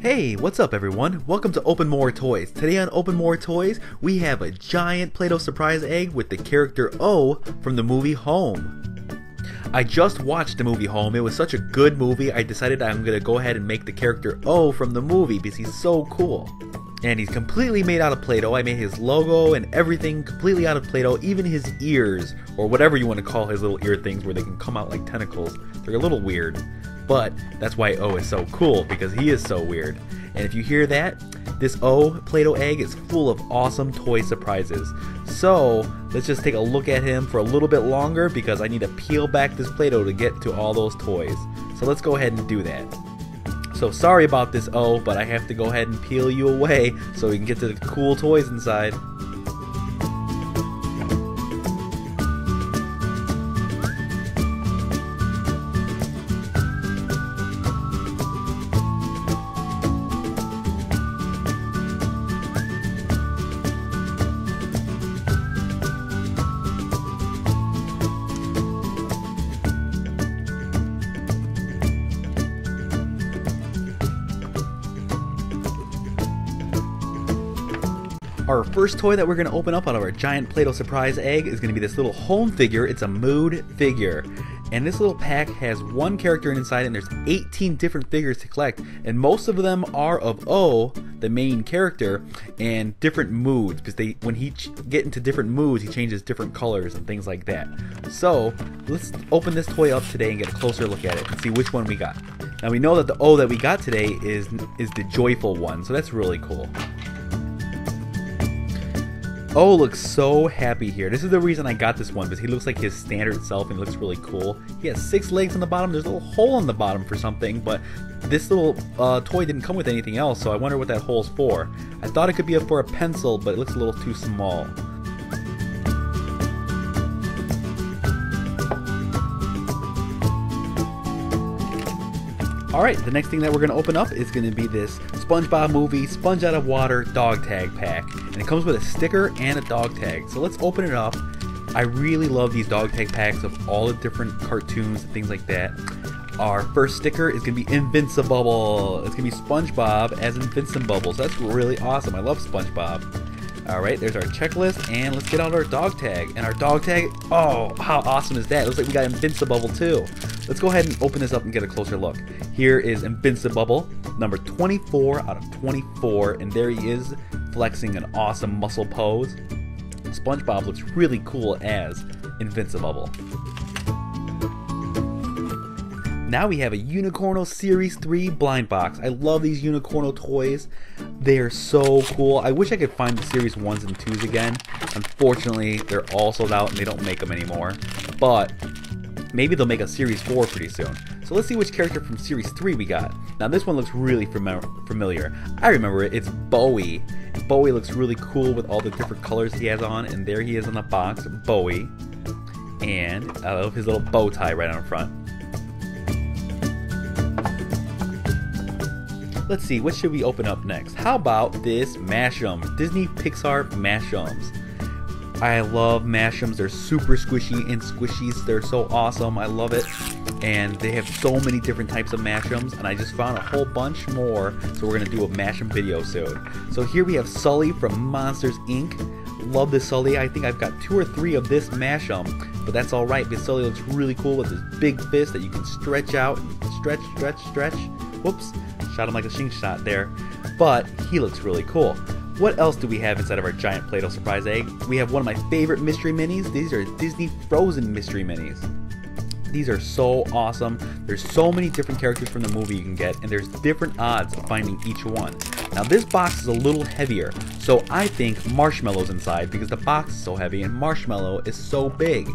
Hey, what's up everyone? Welcome to Open More Toys. Today on Open More Toys, we have a giant Play-Doh surprise egg with the character O from the movie Home. I just watched the movie Home. It was such a good movie, I decided I'm gonna go ahead and make the character O from the movie because he's so cool. And he's completely made out of Play-Doh. I made his logo and everything completely out of Play-Doh, even his ears, or whatever you want to call his little ear things where they can come out like tentacles. They're a little weird. But that's why O is so cool, because he is so weird. And if you hear that, this O Play-Doh egg is full of awesome toy surprises. So let's just take a look at him for a little bit longer because I need to peel back this Play-Doh to get to all those toys. So let's go ahead and do that. So sorry about this O, but I have to go ahead and peel you away so we can get to the cool toys inside. Our first toy that we're going to open up out of our giant Play-Doh surprise egg is going to be this little home figure. It's a mood figure. And this little pack has one character inside and there's 18 different figures to collect. And most of them are of O, the main character, and different moods because they when he get into different moods, he changes different colors and things like that. So, let's open this toy up today and get a closer look at it and see which one we got. Now we know that the O that we got today is is the joyful one. So that's really cool. Oh, looks so happy here. This is the reason I got this one, because he looks like his standard self and looks really cool. He has six legs on the bottom. There's a little hole on the bottom for something, but this little uh, toy didn't come with anything else, so I wonder what that hole's for. I thought it could be for a pencil, but it looks a little too small. Alright, the next thing that we're going to open up is going to be this SpongeBob movie Sponge Out of Water dog tag pack. And it comes with a sticker and a dog tag. So let's open it up. I really love these dog tag packs of all the different cartoons and things like that. Our first sticker is going to be Invincibubble. It's going to be SpongeBob as Invincibubble. So that's really awesome. I love SpongeBob. Alright, there's our checklist, and let's get out our dog tag. And our dog tag, oh, how awesome is that? It looks like we got Invincibubble too. Let's go ahead and open this up and get a closer look. Here is Invincibubble, number 24 out of 24, and there he is, flexing an awesome muscle pose. SpongeBob looks really cool as Invincibubble. Now we have a Unicorno Series 3 blind box. I love these Unicorno toys. They are so cool. I wish I could find the Series 1s and 2s again. Unfortunately, they're all sold out and they don't make them anymore. But maybe they'll make a Series 4 pretty soon. So let's see which character from Series 3 we got. Now this one looks really fam familiar. I remember it. It's Bowie. Bowie looks really cool with all the different colors he has on. And there he is on the box, Bowie. And uh, I love his little bow tie right on the front. Let's see, what should we open up next? How about this Mash'em, Disney Pixar Mash'ems. I love Mash'ems, they're super squishy and squishies, they're so awesome, I love it. And they have so many different types of Mash'ems, and I just found a whole bunch more, so we're gonna do a Mash'em video soon. So here we have Sully from Monsters Inc. Love this Sully, I think I've got two or three of this Mash'em, but that's alright, because Sully looks really cool with his big fist that you can stretch out, stretch, stretch, stretch. Whoops, Shot him like a shing shot there. But he looks really cool. What else do we have inside of our giant Play-Doh surprise egg? We have one of my favorite mystery minis. These are Disney Frozen mystery minis. These are so awesome. There's so many different characters from the movie you can get, and there's different odds of finding each one. Now this box is a little heavier, so I think Marshmallow's inside because the box is so heavy and Marshmallow is so big.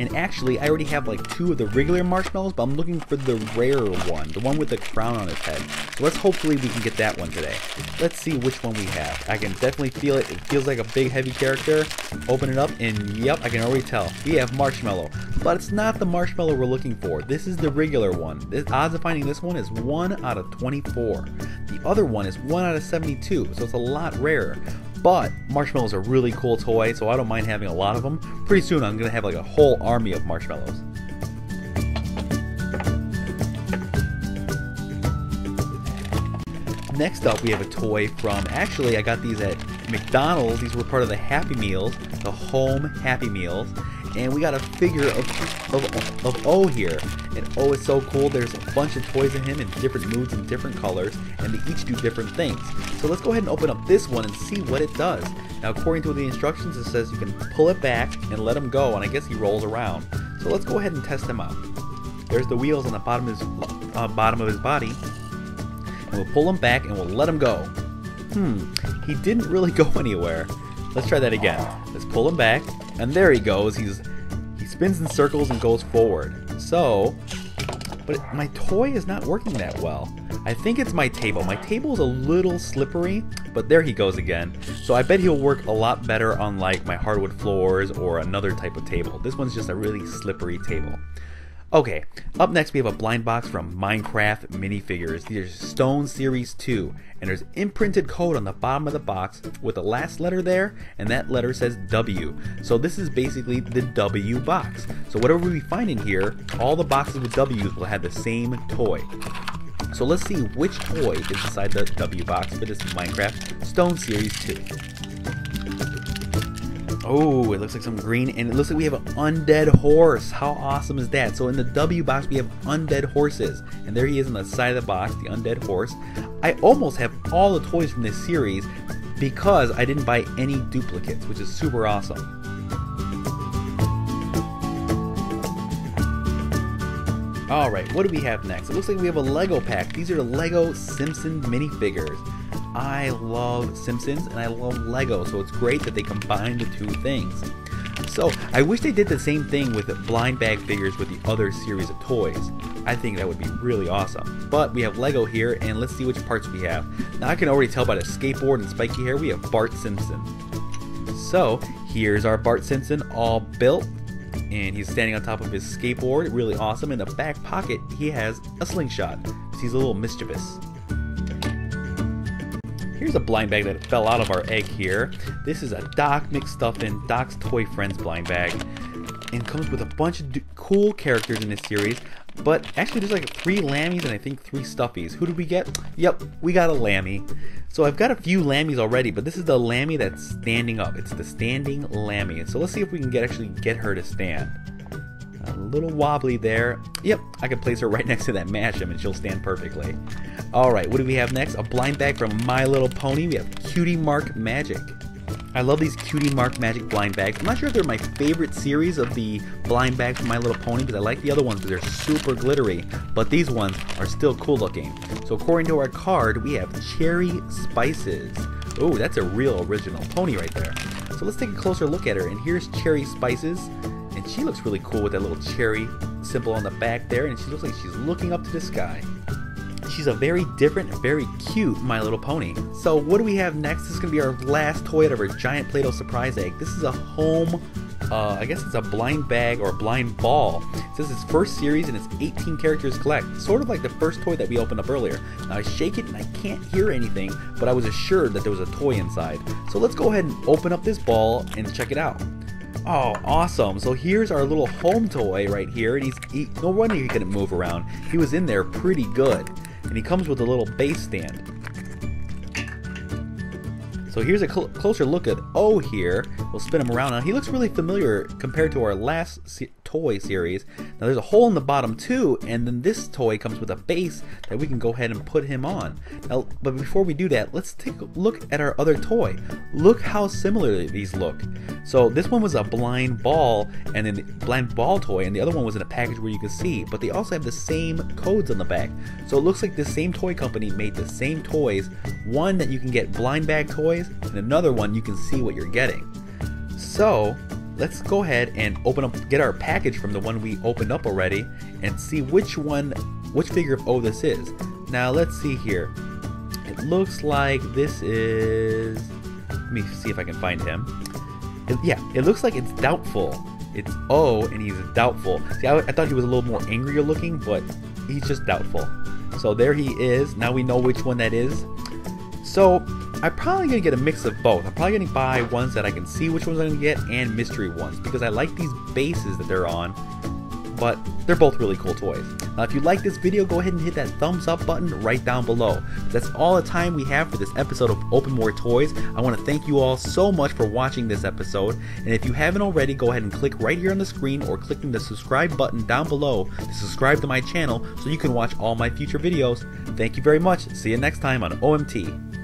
And actually, I already have like two of the regular marshmallows, but I'm looking for the rarer one, the one with the crown on its head. So let's hopefully we can get that one today. Let's see which one we have. I can definitely feel it. It feels like a big heavy character. Open it up and yep, I can already tell. We have marshmallow. But it's not the marshmallow we're looking for. This is the regular one. The odds of finding this one is 1 out of 24. The other one is 1 out of 72, so it's a lot rarer. But marshmallows are really cool toy, so I don't mind having a lot of them. Pretty soon I'm to have like a whole army of marshmallows. Next up, we have a toy from, actually, I got these at McDonald's. These were part of the Happy Meals, the Home Happy Meals. And we got a figure of, of, of O here. And O is so cool. There's a bunch of toys in him in different moods and different colors. And they each do different things. So let's go ahead and open up this one and see what it does. Now, according to the instructions, it says you can pull it back and let him go. And I guess he rolls around. So let's go ahead and test him out. There's the wheels on the bottom of his, uh, bottom of his body. And we'll pull him back and we'll let him go. Hmm, he didn't really go anywhere. Let's try that again. Let's pull him back, and there he goes. He's he spins in circles and goes forward. So, but my toy is not working that well. I think it's my table. My table is a little slippery, but there he goes again. So I bet he'll work a lot better on like my hardwood floors or another type of table. This one's just a really slippery table. Okay, up next we have a blind box from Minecraft minifigures. These are Stone Series 2, and there's imprinted code on the bottom of the box with the last letter there, and that letter says W. So this is basically the W box. So whatever we find in here, all the boxes with W's will have the same toy. So let's see which toy is inside the W box for this Minecraft Stone Series 2. Oh, it looks like some green, and it looks like we have an undead horse. How awesome is that? So in the W box, we have undead horses, and there he is on the side of the box, the undead horse. I almost have all the toys from this series because I didn't buy any duplicates, which is super awesome. Alright, what do we have next? It looks like we have a Lego pack. These are the Lego Simpson minifigures. I love Simpsons and I love Lego, so it's great that they combine the two things. So, I wish they did the same thing with blind bag figures with the other series of toys. I think that would be really awesome. But we have Lego here, and let's see which parts we have. Now, I can already tell by the skateboard and spiky hair, we have Bart Simpson. So, here's our Bart Simpson all built, and he's standing on top of his skateboard, really awesome. In the back pocket, he has a slingshot. He's a little mischievous. Here's a blind bag that fell out of our egg here. This is a Doc McStuffin Doc's Toy Friends blind bag. And comes with a bunch of cool characters in this series. But actually there's like three Lambies and I think three stuffies. Who did we get? Yep, we got a Lambie. So I've got a few Lambies already, but this is the Lambie that's standing up. It's the standing Lambie. So let's see if we can get actually get her to stand. A little wobbly there. Yep, I can place her right next to that Mash'em and she'll stand perfectly. Alright, what do we have next? A blind bag from My Little Pony. We have Cutie Mark Magic. I love these Cutie Mark Magic blind bags. I'm not sure if they're my favorite series of the blind bags from My Little Pony because I like the other ones because they're super glittery, but these ones are still cool looking. So according to our card, we have Cherry Spices. Oh, that's a real original pony right there. So let's take a closer look at her, and here's Cherry Spices. She looks really cool with that little cherry symbol on the back there, and she looks like she's looking up to the sky. She's a very different, very cute My Little Pony. So what do we have next? This is going to be our last toy out of our giant Play-Doh surprise egg. This is a home, uh, I guess it's a blind bag or blind ball. It says it's first series and it's 18 characters collect. Sort of like the first toy that we opened up earlier. Now I shake it and I can't hear anything, but I was assured that there was a toy inside. So let's go ahead and open up this ball and check it out. Oh, awesome. So here's our little home toy right here. And he's, he, no wonder he couldn't move around. He was in there pretty good. And he comes with a little base stand. So here's a cl closer look at O here. We'll spin him around. Now he looks really familiar compared to our last se toy series. Now there's a hole in the bottom too, and then this toy comes with a base that we can go ahead and put him on. Now, but before we do that, let's take a look at our other toy. Look how similar these look. So this one was a blind ball and then blind ball toy, and the other one was in a package where you could see, but they also have the same codes on the back. So it looks like the same toy company made the same toys, one that you can get blind bag toys, and another one you can see what you're getting. So let's go ahead and open up, get our package from the one we opened up already and see which one, which figure of O this is. Now let's see here. It looks like this is, let me see if I can find him. It, yeah, it looks like it's doubtful. It's O and he's doubtful. See, I, I thought he was a little more angrier looking, but he's just doubtful. So there he is. Now we know which one that is. So I'm probably gonna get a mix of both. I'm probably gonna buy ones that I can see which ones I'm gonna get and mystery ones because I like these bases that they're on. but they're both really cool toys. Now, if you like this video, go ahead and hit that thumbs up button right down below. That's all the time we have for this episode of Open More Toys. I want to thank you all so much for watching this episode, and if you haven't already, go ahead and click right here on the screen or clicking the subscribe button down below to subscribe to my channel so you can watch all my future videos. Thank you very much. See you next time on OMT.